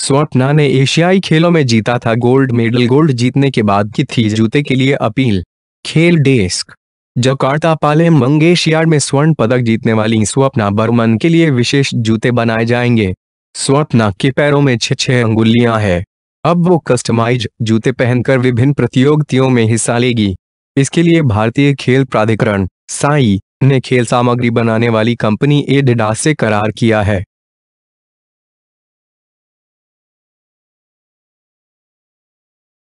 स्वप्ना ने एशियाई खेलों में जीता था गोल्ड मेडल। गोल्ड जीतने के बाद की थी जूते के लिए अपील। खेल डेस्क। जकार्ता पाले मंगेशियाड में स्वर्ण पदक जीतने वाली स्वप्ना बर्मन के लिए विशेष जूते बनाए जाएँगे। स्वप्ना के पैरों में छह छह अंगुलियाँ हैं। अब वो कस्टमाइज जूते पहनकर विभिन्न प्रतियोगिताओं में हिस्सा लेगी। इसके लिए भारतीय खेल प्राधिकरण, साई, ने खेल सामग्री बनाने वाली कंपनी एडिडास से करार किया है।